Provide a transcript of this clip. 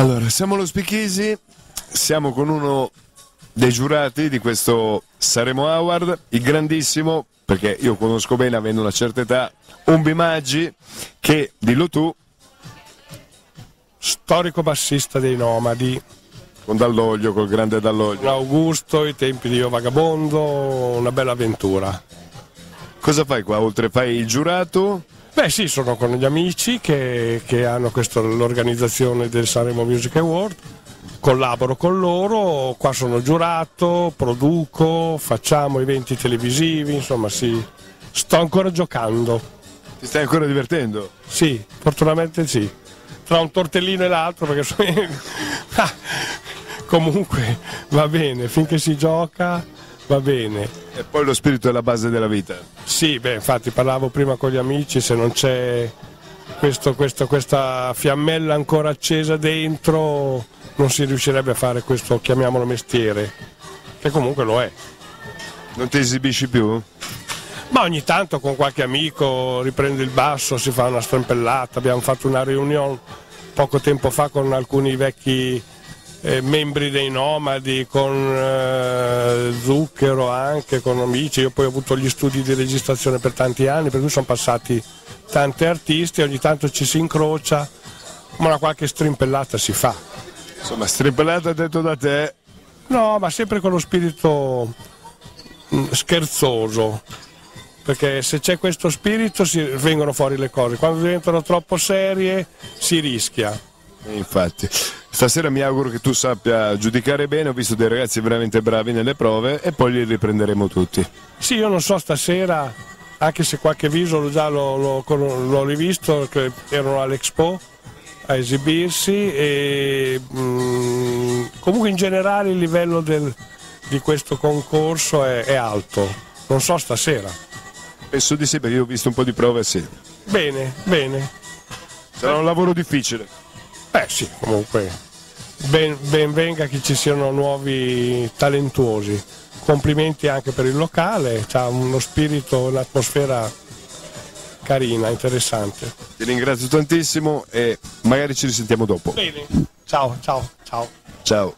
Allora, siamo allo Spichisi, siamo con uno dei giurati di questo Saremo Award, il grandissimo, perché io conosco bene avendo una certa età, Umbi Maggi, che, dillo tu, Storico bassista dei Nomadi, con Dall'Oglio, col grande Dall'Oglio. Augusto, i tempi di Io Vagabondo, una bella avventura. Cosa fai qua? Oltre fai il giurato? Beh sì, sono con gli amici che, che hanno questo- l'organizzazione del Sanremo Music Award, collaboro con loro, qua sono giurato, produco, facciamo eventi televisivi, insomma sì, sto ancora giocando, Ti stai ancora divertendo? sì, fortunatamente sì, tra un tortellino e l'altro perché sono... Ah, comunque va bene, finché si gioca va bene. E poi lo spirito è la base della vita. Sì, beh, infatti parlavo prima con gli amici, se non c'è questo- questo- questa fiammella ancora accesa dentro non si riuscirebbe a fare questo, chiamiamolo mestiere, che comunque lo è. Non ti esibisci più? Ma ogni tanto con qualche amico riprende il basso, si fa una strempellata, abbiamo fatto una riunione poco tempo fa con alcuni vecchi eh, membri dei Nomadi, con eh, Zucchero anche, con amici, io poi ho avuto gli studi di registrazione per tanti anni, per cui sono passati tanti artisti, ogni tanto ci si incrocia, ma una qualche strimpellata si fa. Insomma, strimpellata detto da te, No, ma sempre con lo spirito mm, scherzoso. Perché se c'è questo spirito si vengono fuori le cose, quando diventano troppo serie si rischia. Infatti. Stasera mi auguro che tu sappia giudicare bene, ho visto dei ragazzi veramente bravi nelle prove e poi li riprenderemo tutti. Sì, io non so stasera, anche se qualche viso già l'ho, rivisto, erano all'Expo a esibirsi e mm, comunque in generale il livello del- di questo concorso è, è alto. Non so stasera. Penso di sì perché io ho visto un po' di prove, sì. Bene, bene. Sarà un lavoro difficile. Sì, comunque ben, ben venga che ci siano nuovi talentuosi. Complimenti anche per il locale, ha uno spirito, un'atmosfera carina, interessante. Ti ringrazio tantissimo e magari ci risentiamo dopo. Bene, ciao, ciao, ciao. Ciao.